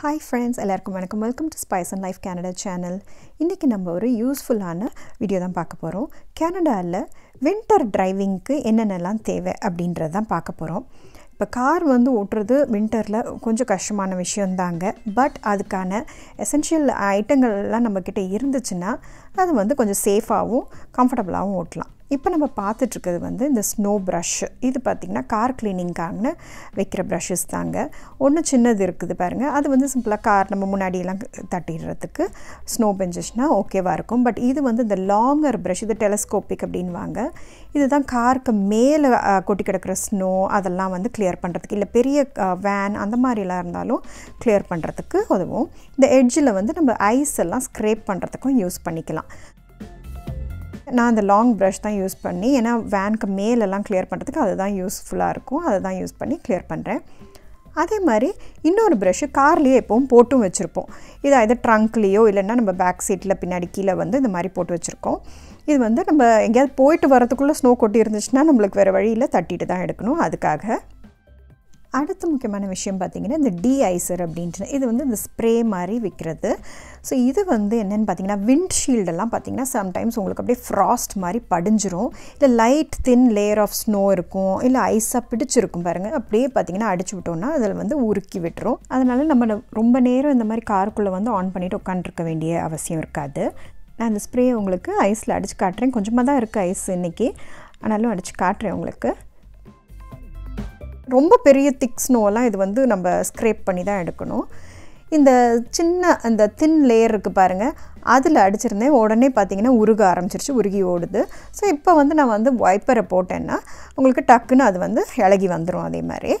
Hi friends எல்லாருக்கும் வணக்கம். Welcome to spice and life Canada channel இன்றைக்கி நம்ம ஒரு யூஸ்ஃபுல்லான வீடியோ தான் பார்க்க போகிறோம் கேனடாவில் வின்டர் டிரைவிங்க்கு என்னென்னலாம் தேவை அப்படின்றது தான் பார்க்க போகிறோம் இப்போ கார் வந்து ஓட்டுறது வின்டரில் கொஞ்சம் கஷ்டமான விஷயந்தாங்க பட் அதுக்கான எசென்ஷியல் ஐட்டங்கள்லாம் நம்மக்கிட்ட இருந்துச்சுன்னா அது வந்து கொஞ்சம் சேஃபாகவும் கம்ஃபர்டபுளாகவும் ஓட்டலாம். இப்போ நம்ம பார்த்துட்ருக்கிறது வந்து இந்த ஸ்னோ ப்ரஷ் இது பார்த்திங்கன்னா கார் க்ளீனிங்காக வைக்கிற ப்ரஷ்ஷஸ் தாங்க. ஒன்று சின்னது இருக்குது பாருங்கள் அது வந்து சிம்பிளாக கார் நம்ம முன்னாடியெல்லாம் தட்டிடுறதுக்கு ஸ்னோ பெஞ்சஸ்னால் ஓகேவாக இருக்கும். பட் இது வந்து இந்த லாங்கர் ப்ரஷ் இது டெலஸ்கோப்பிக் அப்படின்வாங்க இதுதான் காருக்கு மேலே கொட்டி கிடக்கிற ஸ்னோ அதெல்லாம் வந்து கிளியர் பண்ணுறதுக்கு இல்லை பெரிய வேன் அந்த மாதிரிலாம் இருந்தாலும் கிளியர் பண்ணுறதுக்கு உதவும். இந்த எட்ஜில் வந்து நம்ம ஐஸ் எல்லாம் ஸ்க்ரேப் பண்ணுறதுக்கும் யூஸ் பண்ணிக்கலாம். நான் அந்த லாங் ப்ரஷ் தான் யூஸ் பண்ணி ஏன்னா வேனுக்கு மேலெல்லாம் கிளியர் பண்ணுறதுக்கு அதுதான் யூஸ்ஃபுல்லாக இருக்கும். அதை தான் யூஸ் பண்ணி கிளியர் பண்ணுறேன் அதே மாதிரி இன்னொரு ப்ரஷ்ஷு கார்லேயே எப்போவும் போட்டும் வச்சுருப்போம். இதை இது ட்ரங்க்லேயோ இல்லைன்னா நம்ம பேக் சீட்டில் பின்னாடி கீழே வந்து இந்த மாதிரி போட்டு வச்சுருக்கோம். இது வந்து நம்ம எங்கேயாவது போயிட்டு வரதுக்குள்ளே ஸ்னோ கொட்டி இருந்துச்சுன்னா நம்மளுக்கு வேறு வழியில் தட்டிட்டு தான் எடுக்கணும். அதுக்காக அடுத்த முக்கியமான விஷயம் பார்த்திங்கன்னா இந்த டிஐசர் அப்படின்ட்டு இது வந்து இந்த ஸ்ப்ரே மாதிரி விற்கிறது ஸோ இது வந்து என்னென்னு பார்த்தீங்கன்னா விண்ட்ஷீல்டெல்லாம் பார்த்திங்கன்னா சம்டைம்ஸ் உங்களுக்கு அப்படியே ஃப்ராஸ்ட் மாதிரி படிஞ்சிரும். இல்லை light thin layer of snow இருக்கும். இல்லை ஐஸாக பிடிச்சிருக்கும் பாருங்கள் அப்படியே பார்த்திங்கன்னா அடிச்சு விட்டோம்னா அதில் வந்து உருக்கி விட்டுரும். அதனால் நம்ம ரொம்ப நேரம் இந்த மாதிரி காருக்குள்ளே வந்து ஆன் பண்ணிவிட்டு உட்காந்துருக்க வேண்டிய அவசியம் இருக்காது. நான் இந்த ஸ்ப்ரே உங்களுக்கு ஐஸில் அடித்து காட்டுறேன். கொஞ்சமாக தான் இருக்குது ஐஸ் இன்றைக்கி ஆனாலும் அடித்து காட்டுறேன் உங்களுக்கு. ரொம்ப பெரிய திக் ஸ்னோலாம் இது வந்து நம்ம ஸ்க்ரேப் பண்ணி தான் எடுக்கணும். இந்த சின்ன அந்த தின் லேயர் இருக்குது பாருங்கள் அதில் அடிச்சிருந்தேன். உடனே பார்த்தீங்கன்னா உருக ஆரம்பிச்சிருச்சு உருகி ஓடுது. ஸோ இப்போ வந்து நான் வந்து வைப்பரை போட்டேன்னா உங்களுக்கு டக்குன்னு அது வந்து இலகி வந்துடும் அதே மாதிரி.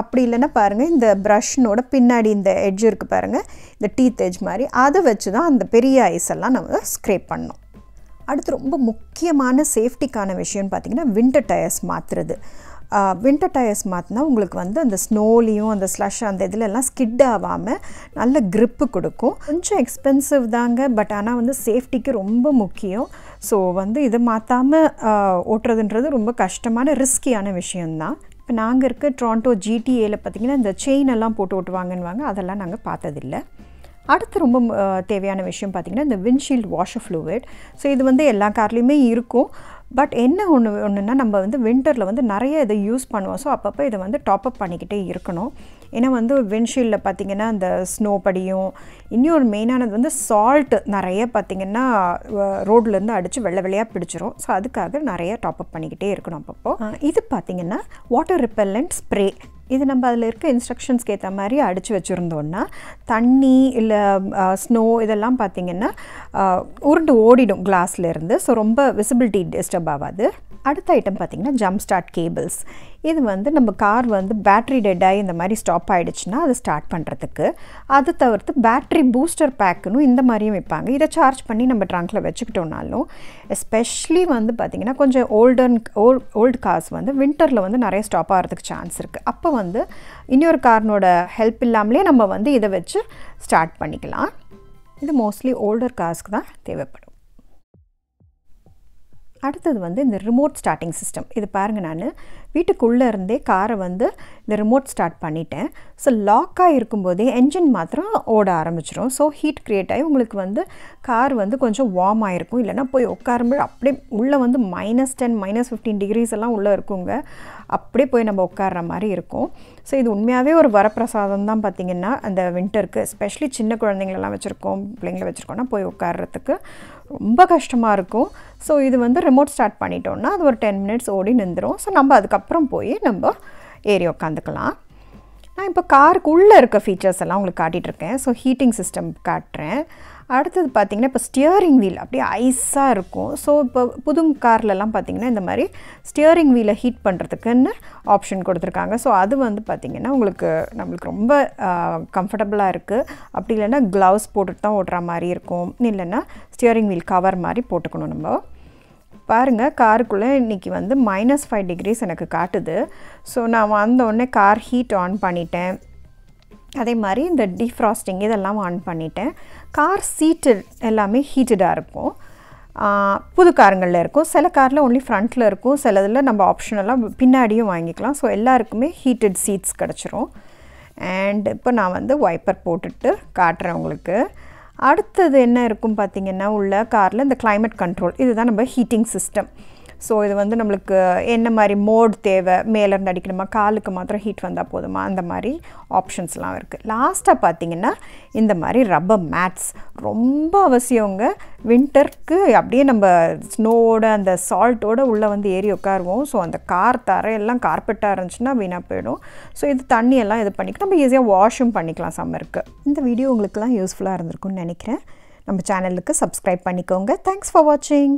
அப்படி இல்லைன்னா பாருங்கள் இந்த ப்ரஷ்னோட பின்னாடி இந்த எட்ஜ் இருக்குது பாருங்கள் இந்த டீத் எட்ஜ் மாதிரி அதை வச்சு தான் அந்த பெரிய ஐஸ் எல்லாம் நம்ம ஸ்க்ரேப் பண்ணோம் அடுத்து ரொம்ப முக்கியமான சேஃப்டிக்கான விஷயம்னு பார்த்திங்கன்னா விண்டர் டயர்ஸ் மாற்றுறது வின்டர் டயர்ஸ் மாற்றினா உங்களுக்கு வந்து அந்த ஸ்னோலையும் அந்த ஸ்லஷ் அந்த இதிலெல்லாம் ஸ்கிட் ஆகாமல் நல்ல க்ரிப்பு கொடுக்கும். கொஞ்சம் எக்ஸ்பென்சிவ் தாங்க பட் ஆனால் வந்து சேஃப்டிக்கு ரொம்ப முக்கியம். ஸோ வந்து இதை மாற்றாமல் ஓட்டுறதுன்றது ரொம்ப கஷ்டமான ரிஸ்கியான விஷயந்தான் இப்போ நாங்கள் இருக்க ட்ரான்டோ ஜிடிஏல பார்த்திங்கன்னா இந்த செயின் எல்லாம் போட்டு ஓட்டுவாங்கன்னுவாங்க. அதெல்லாம் நாங்கள் பார்த்ததில்லை. அடுத்து ரொம்ப தேவையான விஷயம் பார்த்திங்கன்னா இந்த விண்ட்ஷீல்ட் வாஷர் ஃப்ளூவிட் ஸோ இது வந்து எல்லா கார்லேயுமே இருக்கும். பட் என்ன ஒன்று ஒன்றுன்னா நம்ம வந்து வின்டரில் வந்து நிறைய இதை யூஸ் பண்ணுவோம். ஸோ அப்பப்போ இதை வந்து டாப்அப் பண்ணிக்கிட்டே இருக்கணும். ஏன்னா வந்து விண்ட்ஷீல்டில் பார்த்திங்கன்னா அந்த ஸ்னோ படியும். இன்னொரு மெயினானது வந்து சால்ட் நிறைய பார்த்திங்கன்னா ரோட்லேருந்து அடித்து வெள்ளை வெள்ளையாக பிடிச்சிரும். ஸோ அதுக்காக நிறைய டாப்அப் பண்ணிக்கிட்டே இருக்கணும் அப்பப்போ. இது பார்த்திங்கன்னா வாட்டர் ரிப்பல்லண்ட் ஸ்ப்ரே இது நம்ம அதில் இருக்க இன்ஸ்ட்ரக்ஷன்ஸ்க்கு ஏற்ற மாதிரி அடித்து வச்சுருந்தோன்னா தண்ணி இல்லை ஸ்னோ இதெல்லாம் பார்த்திங்கன்னா உருண்டு ஓடிடும் கிளாஸ்லேருந்து ஸோ ரொம்ப விசிபிலிட்டி டிஸ்டர்ப் ஆகாது. அடுத்த ஐட்டம் பார்த்திங்கன்னா ஜம்ப் ஸ்டார்ட் கேபிள்ஸ் இது வந்து நம்ம கார் வந்து பேட்ரி டெட்டாகி இந்த மாதிரி ஸ்டாப் ஆகிடுச்சுன்னா அதை ஸ்டார்ட் பண்ணுறதுக்கு அது தவிர்த்து பேட்ரி பூஸ்டர் பேக்குன்னு இந்த மாதிரியும் வைப்பாங்க. இதை சார்ஜ் பண்ணி நம்ம ட்ரங்க்கில் வச்சுக்கிட்டோம்னாலும் எஸ்பெஷலி வந்து பார்த்திங்கன்னா கொஞ்சம் ஓல்டன் ஓல் ஓல்டு கார்ஸ் வந்து வின்டரில் வந்து நிறைய ஸ்டாப் ஆகிறதுக்கு சான்ஸ் இருக்குது அப்போ வந்து இன்னொரு கார்னோட ஹெல்ப் இல்லாமலே நம்ம வந்து இதை வச்சு ஸ்டார்ட் பண்ணிக்கலாம். இது மோஸ்ட்லி ஓல்டர் கார்ஸ்க்கு தான் தேவைப்படும். அடுத்தது வந்து இந்த ரிமோட் ஸ்டார்டிங் சிஸ்டம் இது பாருங்கள் நான். வீட்டுக்குள்ளே இருந்தே காரை வந்து இந்த ரிமோட் ஸ்டார்ட் பண்ணிட்டேன். ஸோ லாக்காக இருக்கும்போதே என்ஜின் மாத்திரம் ஓட ஆரம்பிச்சிடும் ஸோ ஹீட் க்ரியேட் ஆகி உங்களுக்கு வந்து கார் வந்து கொஞ்சம் வார்ம் ஆகிருக்கும் இல்லைனா போய் உட்காரும்போது அப்படியே உள்ளே வந்து minus ten minus fifteen degrees எல்லாம் உள்ளே இருக்குங்க. அப்படியே போய் நம்ம உட்கார்ற மாதிரி இருக்கும். ஸோ இது உண்மையாகவே ஒரு வரப்பிரசாதம் தான் பார்த்திங்கன்னா அந்த வின்டருக்கு எஸ்பெஷலி சின்ன குழந்தைங்களெல்லாம் வச்சுருக்கோம் பிள்ளைங்கள வச்சுருக்கோன்னா போய் உட்கார்றதுக்கு ரொம்ப கஷ்டமாக இருக்கும். ஸோ இது வந்து ரிமோட் ஸ்டார்ட் பண்ணிட்டோன்னா அது ஒரு டென் மினிட்ஸ் ஓடி நின்றுடும் ஸோ நம்ம அதுக்கப்புறம் போய் நம்ம ஏறி உட்காந்துக்கலாம். நான் இப்போ காருக்கு உள்ளே இருக்க ஃபீச்சர்ஸ் எல்லாம் உங்களுக்கு காட்டிகிட்ருக்கேன் ஸோ ஹீட்டிங் சிஸ்டம் காட்டுறேன். அடுத்தது பார்த்திங்கன்னா இப்போ ஸ்டியரிங் வீல் அப்படியே ஐஸாக இருக்கும். ஸோ இப்போ புது கார்லலாம் பார்த்திங்கன்னா இந்த மாதிரி ஸ்டியரிங் வீலை ஹீட் பண்ணுறதுக்குன்னு ஆப்ஷன் கொடுத்துருக்காங்க. ஸோ அது வந்து பார்த்திங்கன்னா உங்களுக்கு நம்மளுக்கு ரொம்ப கம்ஃபர்டபுளாக இருக்குது அப்படி இல்லைன்னா க்ளவுஸ் போட்டுட்டு தான் ஓட்டுற மாதிரி இருக்கும். இல்லைன்னா ஸ்டியரிங் வீல் கவர் மாதிரி போட்டுக்கணும் நம்ம. பாருங்கள் காருக்குள்ளே இன்றைக்கி வந்து மைனஸ் ஃபைவ் டிகிரிஸ் எனக்கு காட்டுது. ஸோ நான் வந்தோடனே கார் ஹீட் ஆன் பண்ணிட்டேன். அதே மாதிரி இந்த டிஃப்ராஸ்டிங் இதெல்லாம் ஆன் பண்ணிட்டேன் கார் சீட்டு எல்லாமே ஹீட்டடாக இருக்கும். புது காருங்களில் இருக்கும். சில காரில் ஒன்லி ஃப்ரண்ட்டில் இருக்கும். சில இதில் நம்ம ஆப்ஷனலாக பின்னாடியும் வாங்கிக்கலாம். ஸோ எல்லாருக்குமே ஹீட்டட் சீட்ஸ் கிடச்சிரும். அண்ட் இப்போ நான் வந்து வைப்பர் போட்டுட்டு காட்டுறேன் உங்களுக்கு. அடுத்தது என்ன இருக்கும் பார்த்தீங்கன்னா உள்ள காரில் இந்த கிளைமேட் கண்ட்ரோல் இதுதான் நம்ம ஹீட்டிங் சிஸ்டம் ஸோ இது வந்து நம்மளுக்கு என்ன மாதிரி மோட் தேவை? மேலேருந்து அடிக்கணுமா? காலுக்கு மாத்திரம் ஹீட் வந்தால் போதுமா? அந்த மாதிரி ஆப்ஷன்ஸ்லாம் இருக்குது லாஸ்ட்டாக பார்த்தீங்கன்னா இந்த மாதிரி ரப்பர் மேட்ஸ் ரொம்ப அவசியங்க வின்டருக்கு அப்படியே நம்ம ஸ்னோவோட அந்த சால்ட்டோட உள்ளே வந்து ஏறி உட்காருவோம். ஸோ அந்த கார் தரையெல்லாம் கார்பெட்டாக இருந்துச்சுன்னா வீணாக போயிடும். ஸோ இது தண்ணியெல்லாம் இது பண்ணிக்கலாம். நம்ம ஈஸியாக வாஷும் பண்ணிக்கலாம் சம்மருக்கு இந்த வீடியோ உங்களுக்குலாம் யூஸ்ஃபுல்லாக இருந்திருக்கும்னு நினைக்கிறேன். நம்ம சேனலுக்கு சப்ஸ்கிரைப் பண்ணிக்கோங்க. தேங்க்ஸ் ஃபார் வாட்சிங்